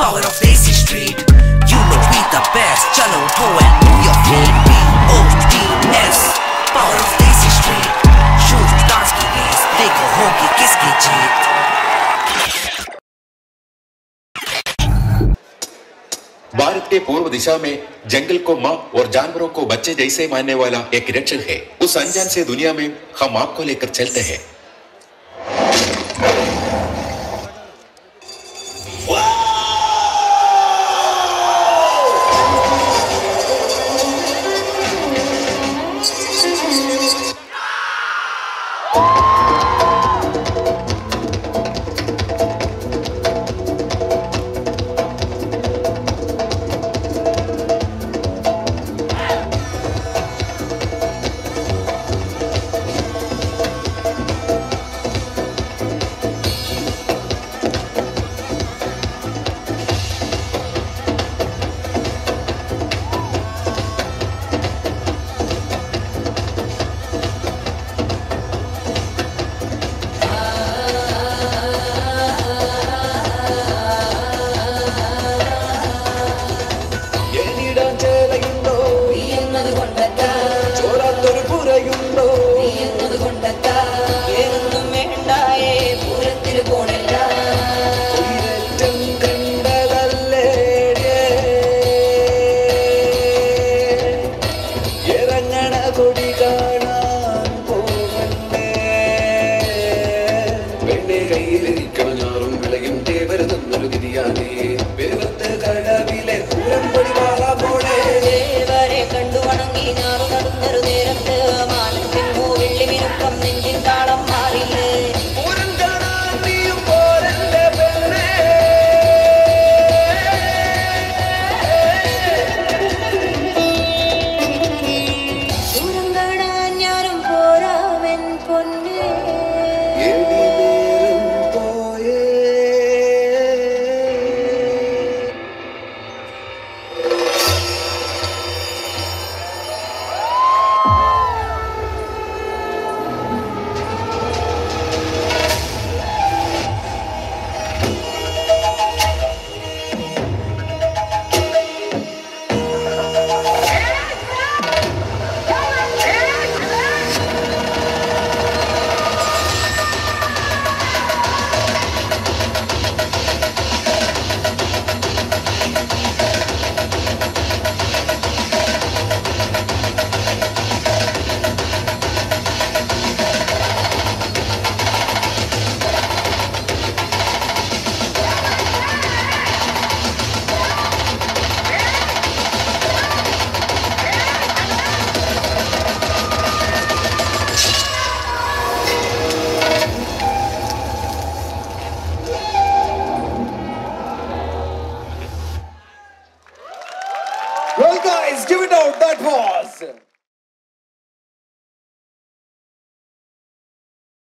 Power of Daisy Street. You know we the best. Chalo go and move your feet. B-O-D-S. Power of Daisy Street. Shoot dance की race देखो होगी किसकी जीत भारत के पूर्व दिशा में जंगल को माँ और जानवरों को बच्चे जैसे मानने वाला एक रक्षक है उस अनजान से दुनिया में हम आपको लेकर चलते हैं increíble